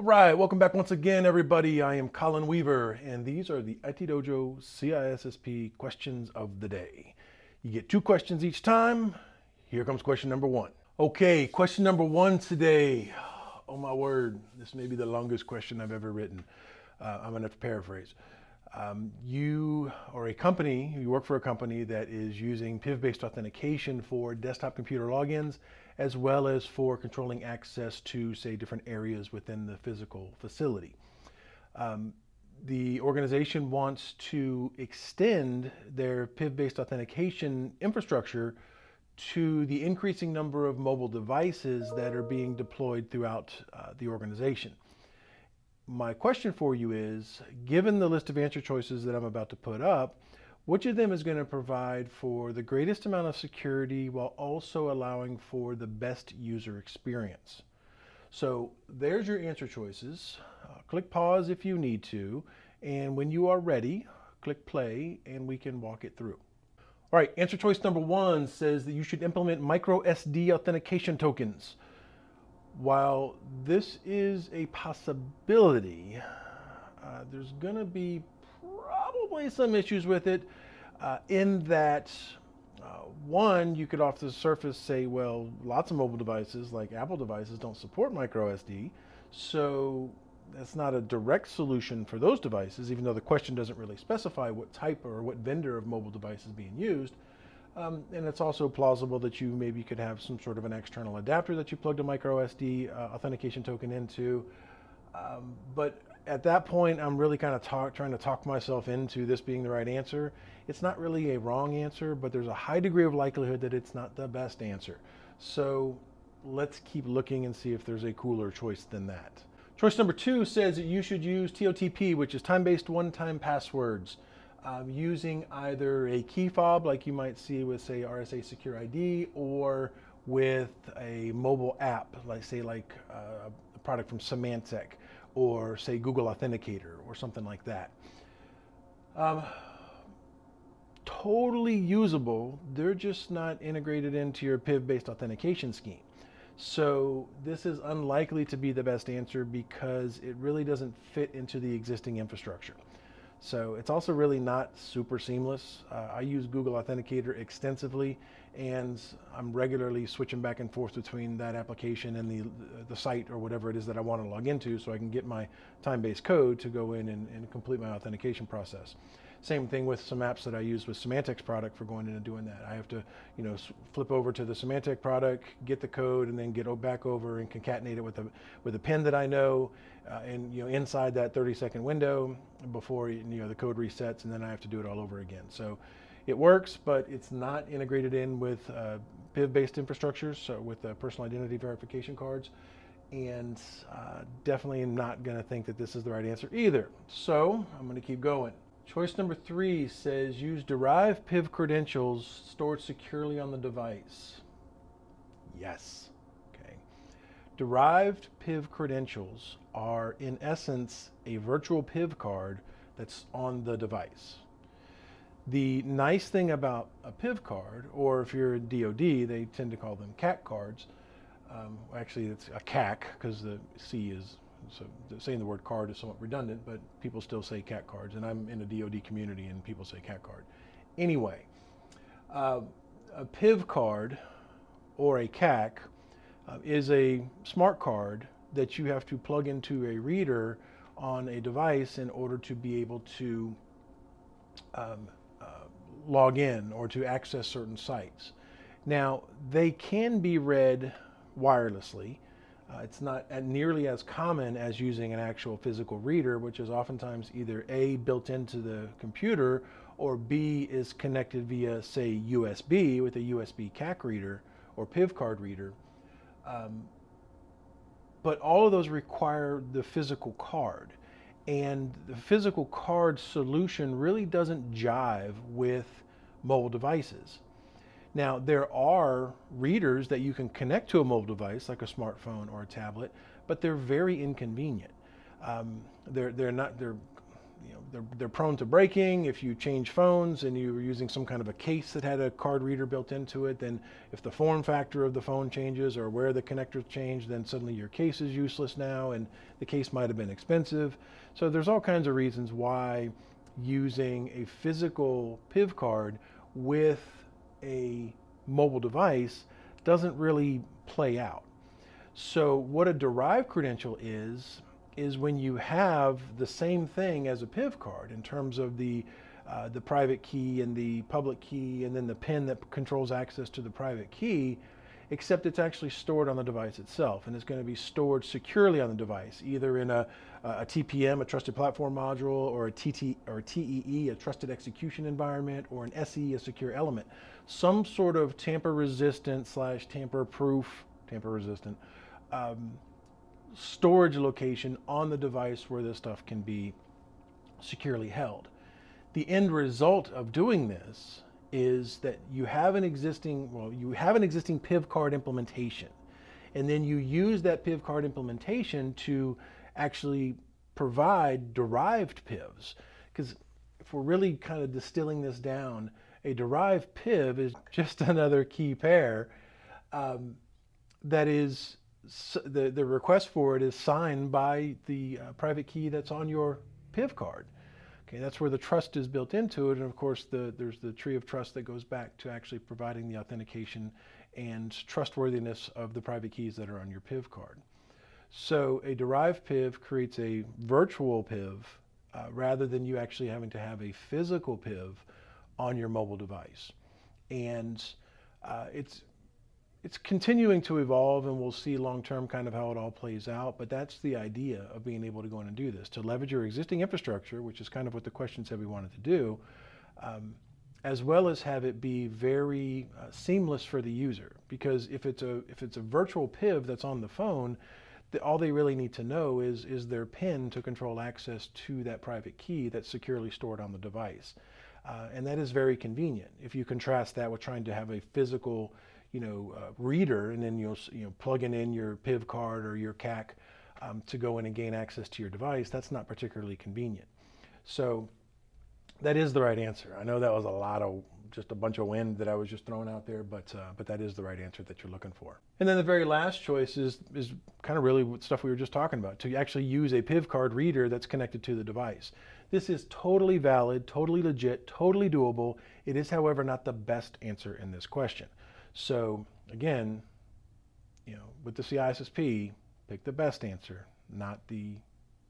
All right, welcome back once again, everybody. I am Colin Weaver, and these are the IT Dojo CISSP questions of the day. You get two questions each time. Here comes question number one. Okay, question number one today. Oh my word, this may be the longest question I've ever written. Uh, I'm gonna have to paraphrase. Um, you are a company, you work for a company that is using PIV-based authentication for desktop computer logins, as well as for controlling access to, say, different areas within the physical facility. Um, the organization wants to extend their PIV-based authentication infrastructure to the increasing number of mobile devices that are being deployed throughout uh, the organization my question for you is, given the list of answer choices that I'm about to put up, which of them is going to provide for the greatest amount of security while also allowing for the best user experience? So there's your answer choices. Uh, click pause if you need to, and when you are ready, click play and we can walk it through. All right, answer choice number one says that you should implement micro SD authentication tokens while this is a possibility, uh, there's going to be probably some issues with it uh, in that uh, one, you could off the surface say, well, lots of mobile devices like Apple devices don't support micro SD, so that's not a direct solution for those devices, even though the question doesn't really specify what type or what vendor of mobile device is being used. Um, and it's also plausible that you maybe could have some sort of an external adapter that you plugged a micro SD uh, authentication token into. Um, but at that point, I'm really kind of talk, trying to talk myself into this being the right answer. It's not really a wrong answer, but there's a high degree of likelihood that it's not the best answer. So let's keep looking and see if there's a cooler choice than that. Choice number two says that you should use TOTP, which is time-based one-time passwords um, using either a key fob like you might see with say RSA SecurID or with a mobile app, like say like uh, a product from Symantec or say Google Authenticator or something like that. Um, totally usable, they're just not integrated into your PIV-based authentication scheme. So this is unlikely to be the best answer because it really doesn't fit into the existing infrastructure. So it's also really not super seamless. Uh, I use Google Authenticator extensively and I'm regularly switching back and forth between that application and the, the site or whatever it is that I want to log into so I can get my time-based code to go in and, and complete my authentication process. Same thing with some apps that I use with Symantec's product for going in and doing that. I have to, you know, flip over to the Symantec product, get the code, and then get back over and concatenate it with a with a pin that I know, uh, and you know, inside that 30 second window before you know the code resets, and then I have to do it all over again. So it works, but it's not integrated in with uh, PIV-based infrastructures, so with uh, personal identity verification cards and uh, definitely not going to think that this is the right answer either. So I'm going to keep going. Choice number three says use derived PIV credentials stored securely on the device. Yes. Okay. Derived PIV credentials are in essence a virtual PIV card that's on the device. The nice thing about a PIV card, or if you're a DoD, they tend to call them CAC cards. Um, actually, it's a CAC because the C is so saying the word card is somewhat redundant, but people still say CAC cards, and I'm in a DoD community and people say CAC card. Anyway, uh, a PIV card or a CAC uh, is a smart card that you have to plug into a reader on a device in order to be able to um, uh, log in or to access certain sites. Now, they can be read wirelessly. Uh, it's not nearly as common as using an actual physical reader, which is oftentimes either A, built into the computer, or B, is connected via, say, USB with a USB CAC reader or PIV card reader. Um, but all of those require the physical card. And the physical card solution really doesn't jive with mobile devices. Now, there are readers that you can connect to a mobile device like a smartphone or a tablet, but they're very inconvenient. Um, they're, they're not, they're you know, they're, they're prone to breaking. If you change phones and you were using some kind of a case that had a card reader built into it, then if the form factor of the phone changes or where the connectors change, then suddenly your case is useless now and the case might have been expensive. So there's all kinds of reasons why using a physical PIV card with a mobile device doesn't really play out. So what a derived credential is, is when you have the same thing as a PIV card in terms of the uh, the private key and the public key and then the pin that controls access to the private key, except it's actually stored on the device itself and it's going to be stored securely on the device, either in a, a TPM, a trusted platform module, or a TT or TEE, a trusted execution environment, or an SE, a secure element. Some sort of tamper resistant slash tamper proof, tamper resistant um, storage location on the device where this stuff can be securely held. The end result of doing this is that you have an existing, well, you have an existing PIV card implementation, and then you use that PIV card implementation to actually provide derived PIVs. Because if we're really kind of distilling this down, a derived PIV is just another key pair um, that is the, the request for it is signed by the uh, private key that's on your PIV card. Okay, that's where the trust is built into it, and of course the, there's the tree of trust that goes back to actually providing the authentication and trustworthiness of the private keys that are on your PIV card. So a derived PIV creates a virtual PIV uh, rather than you actually having to have a physical PIV on your mobile device. And uh, it's it's continuing to evolve and we'll see long term kind of how it all plays out but that's the idea of being able to go in and do this. To leverage your existing infrastructure which is kind of what the question said we wanted to do um, as well as have it be very uh, seamless for the user. Because if it's a if it's a virtual piv that's on the phone the, all they really need to know is is their pin to control access to that private key that's securely stored on the device. Uh, and that is very convenient. If you contrast that with trying to have a physical you know, uh, reader, and then you'll you know plugging in your PIV card or your CAC um, to go in and gain access to your device. That's not particularly convenient. So that is the right answer. I know that was a lot of just a bunch of wind that I was just throwing out there, but uh, but that is the right answer that you're looking for. And then the very last choice is is kind of really stuff we were just talking about to actually use a PIV card reader that's connected to the device. This is totally valid, totally legit, totally doable. It is, however, not the best answer in this question. So again, you know, with the CISSP, pick the best answer, not the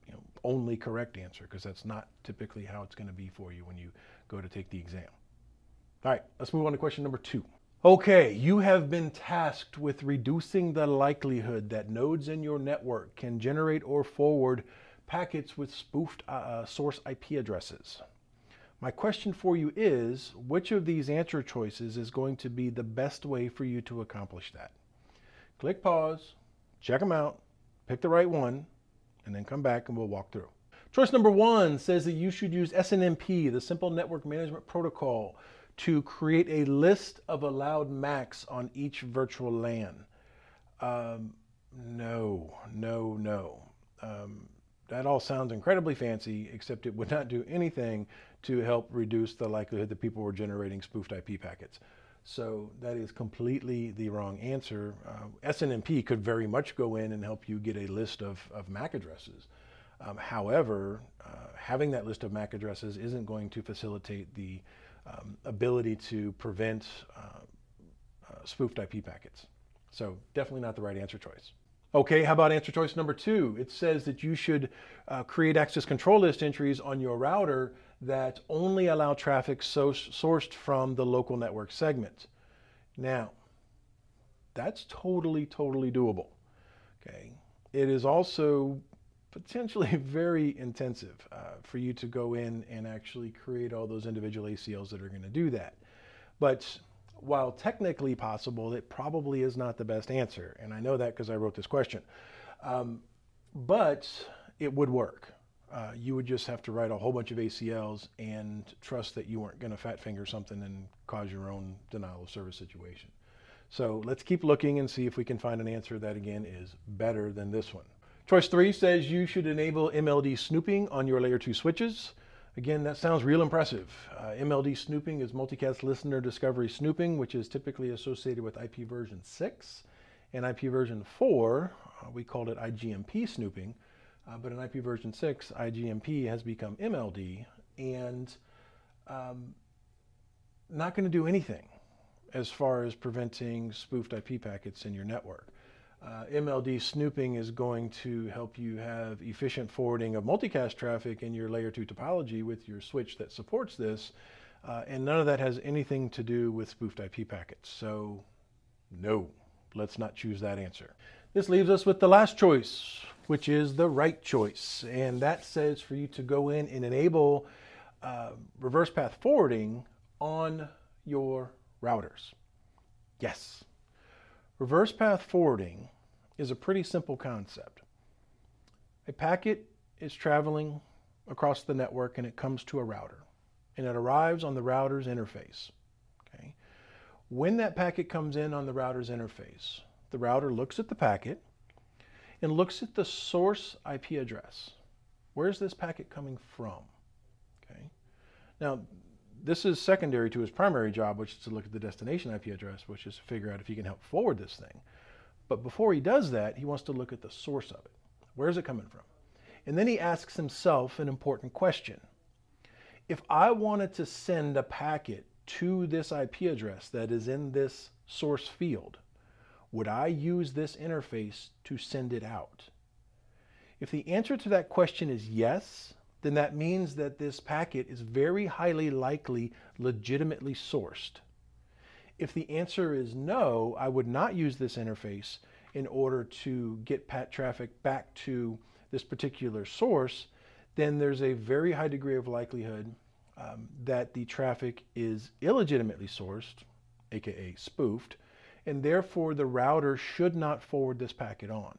you know, only correct answer, because that's not typically how it's going to be for you when you go to take the exam. All right, let's move on to question number two. Okay, you have been tasked with reducing the likelihood that nodes in your network can generate or forward packets with spoofed uh, uh source IP addresses. My question for you is, which of these answer choices is going to be the best way for you to accomplish that? Click pause, check them out, pick the right one, and then come back and we'll walk through. Choice number one says that you should use SNMP, the Simple Network Management Protocol, to create a list of allowed MACs on each virtual LAN. Um, no, no, no. Um, that all sounds incredibly fancy, except it would not do anything to help reduce the likelihood that people were generating spoofed IP packets. So that is completely the wrong answer. Uh, SNMP could very much go in and help you get a list of, of MAC addresses. Um, however, uh, having that list of MAC addresses isn't going to facilitate the um, ability to prevent uh, uh spoofed IP packets. So definitely not the right answer choice. Okay, how about answer choice number two? It says that you should uh, create access control list entries on your router that only allow traffic so sourced from the local network segment. Now, that's totally, totally doable. Okay, it is also potentially very intensive uh, for you to go in and actually create all those individual ACLs that are going to do that. But while technically possible, it probably is not the best answer. And I know that because I wrote this question. Um, but it would work. Uh, you would just have to write a whole bunch of ACLs and trust that you weren't going to fat finger something and cause your own denial of service situation. So let's keep looking and see if we can find an answer that again is better than this one. Choice three says you should enable MLD snooping on your layer two switches. Again, that sounds real impressive. Uh, MLD snooping is multicast listener discovery snooping, which is typically associated with IP version 6. And IP version 4, uh, we called it IGMP snooping, uh, but in IP version 6, IGMP has become MLD and um, not going to do anything as far as preventing spoofed IP packets in your network. Uh, MLD snooping is going to help you have efficient forwarding of multicast traffic in your layer 2 topology with your switch that supports this. Uh, and none of that has anything to do with spoofed IP packets. So, no, let's not choose that answer. This leaves us with the last choice, which is the right choice. And that says for you to go in and enable uh, reverse path forwarding on your routers. Yes, Reverse path forwarding is a pretty simple concept. A packet is traveling across the network and it comes to a router and it arrives on the router's interface. Okay. When that packet comes in on the router's interface, the router looks at the packet and looks at the source IP address. Where's this packet coming from? Okay. Now, this is secondary to his primary job, which is to look at the destination IP address, which is to figure out if he can help forward this thing. But before he does that, he wants to look at the source of it. Where is it coming from? And then he asks himself an important question. If I wanted to send a packet to this IP address that is in this source field, would I use this interface to send it out? If the answer to that question is yes, then that means that this packet is very highly likely legitimately sourced. If the answer is no, I would not use this interface in order to get PAT traffic back to this particular source, then there's a very high degree of likelihood um, that the traffic is illegitimately sourced, aka spoofed, and therefore the router should not forward this packet on.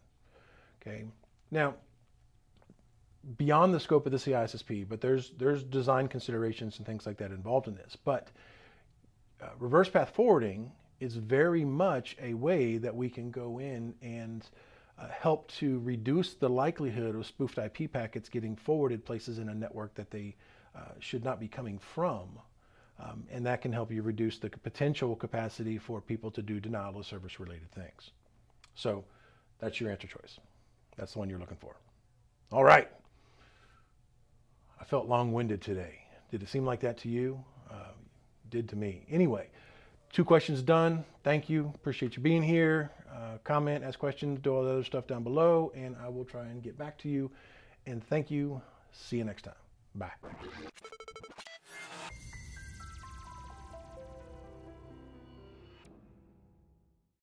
Okay. Now, beyond the scope of the CISSP, but there's there's design considerations and things like that involved in this. But uh, reverse path forwarding is very much a way that we can go in and uh, help to reduce the likelihood of spoofed IP packets getting forwarded places in a network that they uh, should not be coming from. Um, and that can help you reduce the potential capacity for people to do denial of service related things. So that's your answer choice. That's the one you're looking for. All right. Felt long-winded today. Did it seem like that to you? Uh, did to me. Anyway, two questions done. Thank you. Appreciate you being here. Uh, comment, ask questions, do all the other stuff down below, and I will try and get back to you. And thank you. See you next time. Bye.